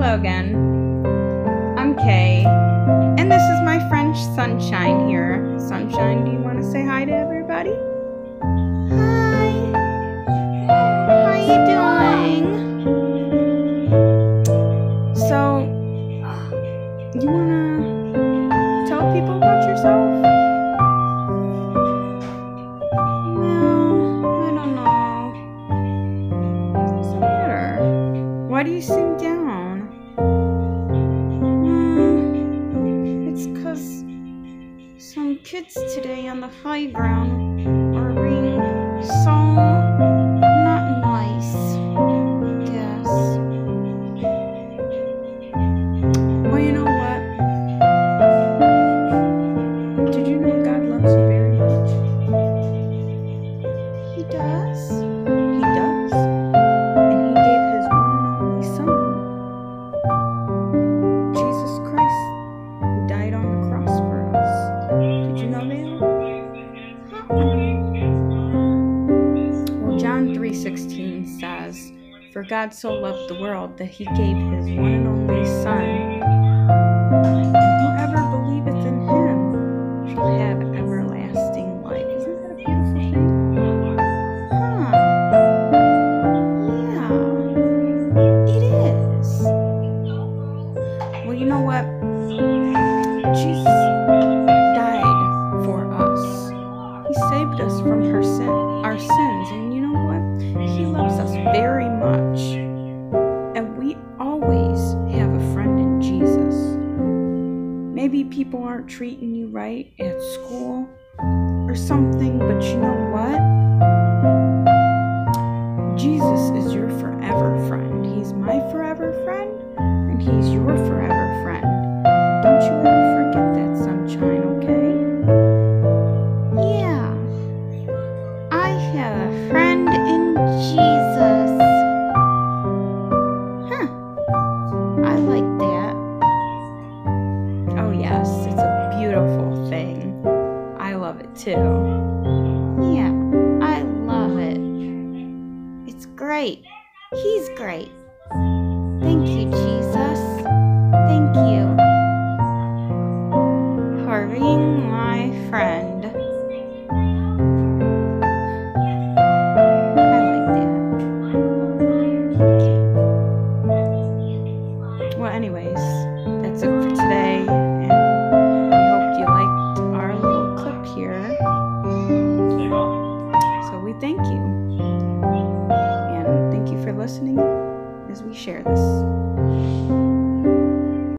Hello again. I'm Kay, and this is my French Sunshine here. Sunshine, do you want to say hi to everybody? Hi. How are you doing? So, you want to tell people about yourself? No, I don't know. What's the matter? Why do you seem down? Kids today on the high are "For God so loved the world that He gave His one and only Son, and whoever believeth in Him shall have everlasting life." Isn't that a beautiful thing? Huh. Yeah. It is. Well, you know what? Jesus died for us. He saved us from her sin, our sins, and you know what? He loves us very Maybe people aren't treating you right at school or something, but you know what? Jesus is your forever friend. He's my forever friend, and he's your forever too. Yeah. I love it. It's great. He's great. Thank you, Jesus. Thank you for being my friend. I like that. Well, anyways, listening as we share this.